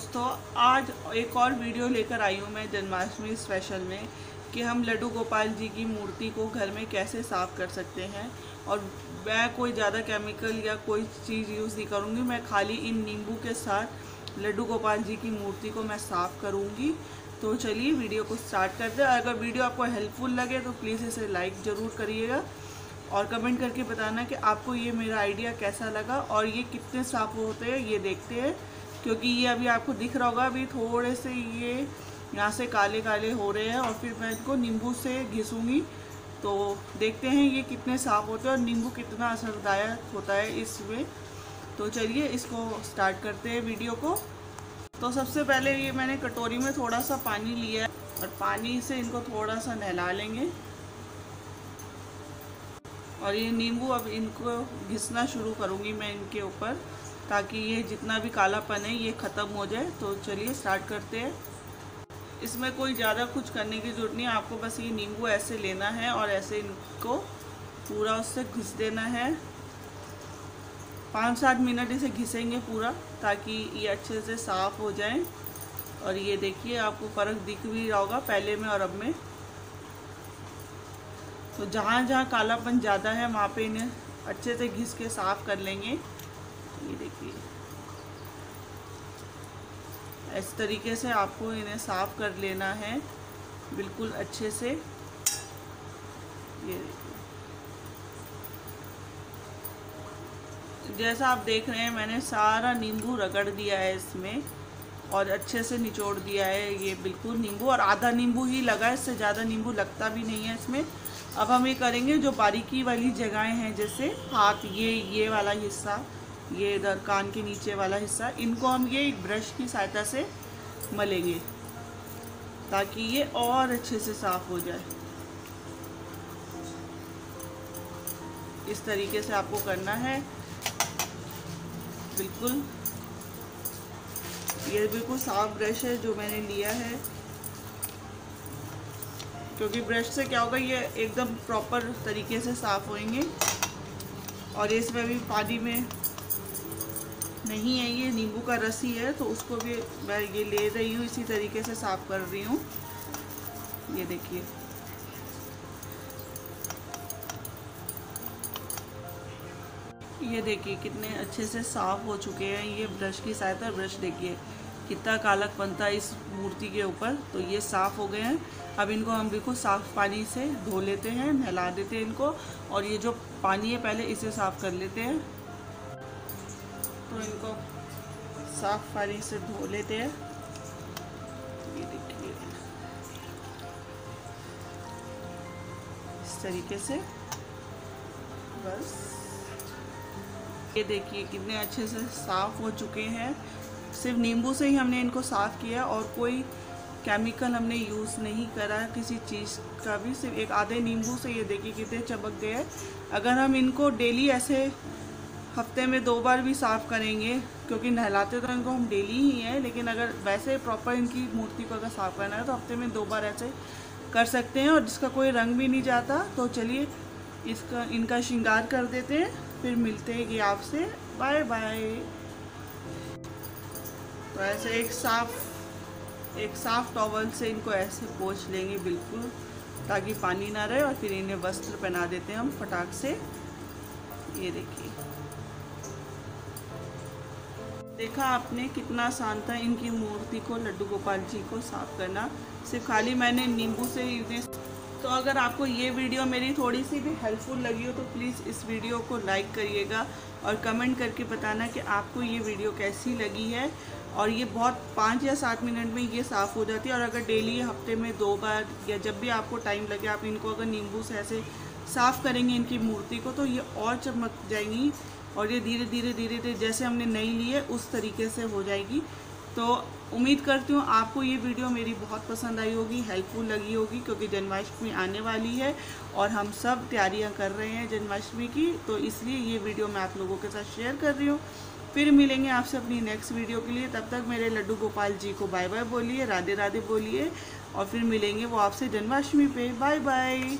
दोस्तों, आज एक और वीडियो लेकर आई हूँ मैं जन्माष्टमी स्पेशल में कि हम लड्डू गोपाल जी की मूर्ति को घर में कैसे साफ़ कर सकते हैं और मैं कोई ज़्यादा केमिकल या कोई चीज़ यूज़ नहीं करूँगी। मैं खाली इन नींबू के साथ लड्डू गोपाल जी की मूर्ति को मैं साफ़ करूँगी। तो चलिए वीडियो को स्टार्ट करते हैं। अगर वीडियो आपको हेल्पफुल लगे तो प्लीज़ इसे लाइक ज़रूर करिएगा और कमेंट करके बताना कि आपको ये मेरा आइडिया कैसा लगा और ये कितने साफ़ होते हैं, ये देखते हैं। क्योंकि ये अभी आपको दिख रहा होगा, अभी थोड़े से ये यहाँ से काले काले हो रहे हैं और फिर मैं इनको नींबू से घिसूँगी। तो देखते हैं ये कितने साफ़ होते हैं और नींबू कितना असरदायक होता है इसमें। तो चलिए इसको स्टार्ट करते हैं वीडियो को। तो सबसे पहले ये मैंने कटोरी में थोड़ा सा पानी लिया है और पानी से इनको थोड़ा सा नहला लेंगे। और ये नींबू अब इनको घिसना शुरू करूँगी मैं इनके ऊपर। ताकि ये जितना भी कालापन है, ये ख़त्म हो जाए। तो चलिए स्टार्ट करते हैं। इसमें कोई ज़्यादा कुछ करने की ज़रूरत नहीं, आपको बस ये नींबू ऐसे लेना है और ऐसे इनको पूरा उससे घिस देना है। पाँच सात मिनट इसे घिसेंगे पूरा, ताकि ये अच्छे से साफ़ हो जाए। और ये देखिए, आपको फ़र्क दिख भी रहा होगा पहले में और अब में। तो जहाँ जहाँ कालापन ज़्यादा है, वहाँ पे इन्हें अच्छे से घिस के साफ़ कर लेंगे। ये देखिए। इस तरीके से आपको इन्हें साफ़ कर लेना है, बिल्कुल अच्छे से। ये जैसा आप देख रहे हैं, मैंने सारा नींबू रगड़ दिया है इसमें और अच्छे से निचोड़ दिया है ये बिल्कुल नींबू और आधा नींबू ही लगा इससे ज़्यादा नींबू लगता भी नहीं है इसमें। अब हम ये करेंगे जो बारीकी वाली जगहें हैं, जैसे हाथ, ये ये वाला हिस्सा। ये इधर कान के नीचे वाला हिस्सा, इनको हम ये एक ब्रश की सहायता से मलेंगे, ताकि ये और अच्छे से साफ़ हो जाए। इस तरीके से आपको करना है। बिल्कुल। ये बिल्कुल साफ़ ब्रश है जो मैंने लिया है। क्योंकि ब्रश से क्या होगा, ये एकदम प्रॉपर तरीके से साफ़ होंगे और इसमें भी पानी में नहीं है, ये नींबू का रस ही है तो उसको भी मैं ये ले रही हूँ, इसी तरीके से साफ़ कर रही हूँ। ये देखिए। ये देखिए, कितने अच्छे से साफ़ हो चुके हैं, ये ब्रश की सहायता ब्रश देखिए, कितना कालक बनता है इस मूर्ति के ऊपर तो ये साफ़ हो गए हैं। अब इनको हम बिल्कुल साफ़ पानी से धो लेते हैं, नहला देते हैं इनको, और ये जो पानी है, पहले इसे साफ़ कर लेते हैं। तो इनको साफ़ पानी से धो लेते हैं। ये देखिए। इस तरीके से बस। ये देखिए कितने अच्छे से साफ़ हो चुके हैं। सिर्फ़ नींबू से ही हमने इनको साफ़ किया और कोई केमिकल हमने यूज़ नहीं करा किसी चीज़ का भी। सिर्फ़ एक आधे नींबू से ये देखिए कितने चमक गए अगर हम इनको डेली ऐसे हफ़्ते में दो बार भी साफ़ करेंगे, क्योंकि नहलाते तो इनको हम डेली ही हैं, लेकिन अगर वैसे प्रॉपर इनकी मूर्ति को अगर साफ़ करना है तो हफ़्ते में दो बार ऐसे कर सकते हैं, और जिसका कोई रंग भी नहीं जाता तो चलिए इसका, इनका श्रृंगार कर देते हैं, फिर मिलते हैं कि आपसे। बाय बाय तो ऐसे एक साफ़ एक साफ़ टॉवल से इनको ऐसे पोछ लेंगे बिल्कुल, ताकि पानी ना रहे, और फिर इन्हें वस्त्र पहना देते हैं हम फटाक से। ये देखिए। देखा आपने कितना आसान था इनकी मूर्ति को, लड्डू गोपाल जी को साफ़ करना। सिर्फ़ खाली मैंने नींबू से तो अगर आपको ये वीडियो मेरी थोड़ी सी भी हेल्पफुल लगी हो तो प्लीज़ इस वीडियो को लाइक करिएगा और कमेंट करके बताना कि आपको ये वीडियो कैसी लगी है। और ये बहुत पाँच या सात मिनट में ये साफ़ हो जाती है और अगर डेली हफ़्ते में दो बार या जब भी आपको टाइम लगे आप इनको अगर नींबू से ऐसे साफ़ करेंगे इनकी मूर्ति को तो ये और चमक जाएँगी और ये धीरे धीरे धीरे धीरे, जैसे हमने नई ली है, उस तरीके से हो जाएगी। तो उम्मीद करती हूँ आपको ये वीडियो मेरी बहुत पसंद आई होगी हेल्पफुल लगी होगी, क्योंकि जन्माष्टमी आने वाली है और हम सब तैयारियाँ कर रहे हैं जन्माष्टमी की तो इसलिए ये वीडियो मैं आप लोगों के साथ शेयर कर रही हूँ। फिर मिलेंगे आपसे अपनी नेक्स्ट वीडियो के लिए। तब तक मेरे लड्डू गोपाल जी को बाय बाय बोलिए राधे राधे बोलिए और फिर मिलेंगे वो आपसे जन्माष्टमी पे। Bye bye